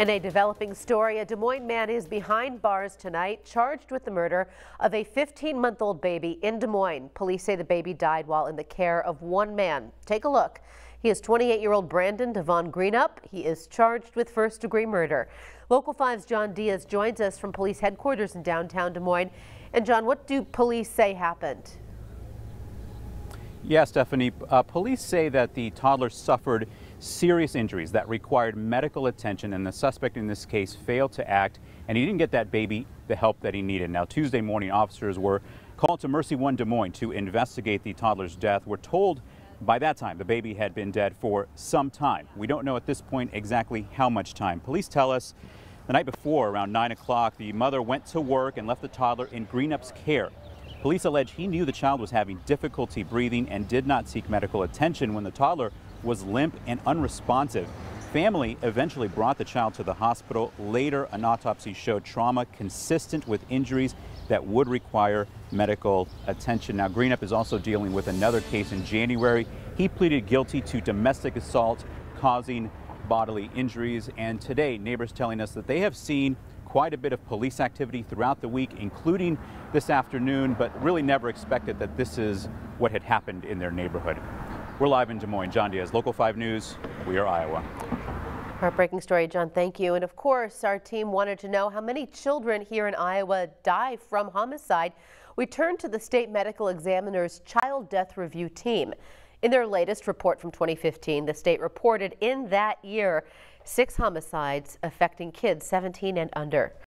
In a developing story, a Des Moines man is behind bars tonight, charged with the murder of a 15-month-old baby in Des Moines. Police say the baby died while in the care of one man. Take a look. He is 28-year-old Brandon Devon Greenup. He is charged with first-degree murder. Local 5's John Diaz joins us from police headquarters in downtown Des Moines. And John, what do police say happened? Yeah, Stephanie, uh, police say that the toddler suffered serious injuries that required medical attention, and the suspect in this case failed to act, and he didn't get that baby the help that he needed. Now, Tuesday morning, officers were called to MercyOne Des Moines to investigate the toddler's death. We're told by that time the baby had been dead for some time. We don't know at this point exactly how much time. Police tell us the night before, around 9 o'clock, the mother went to work and left the toddler in Greenup's care. Police allege he knew the child was having difficulty breathing and did not seek medical attention when the toddler was limp and unresponsive. Family eventually brought the child to the hospital. Later, an autopsy showed trauma consistent with injuries that would require medical attention. Now, Greenup is also dealing with another case in January. He pleaded guilty to domestic assault causing bodily injuries. And today, neighbors telling us that they have seen quite a bit of police activity throughout the week, including this afternoon, but really never expected that this is what had happened in their neighborhood. We're live in Des Moines. John Diaz, Local 5 News. We are Iowa. Heartbreaking story, John. Thank you. And of course, our team wanted to know how many children here in Iowa die from homicide. We turned to the state medical examiner's child death review team. In their latest report from 2015, the state reported in that year six homicides affecting kids 17 and under.